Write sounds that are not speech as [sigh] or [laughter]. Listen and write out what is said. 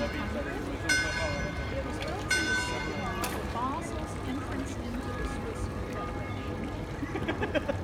The. Basel's entrance into the Swiss Federation. [laughs]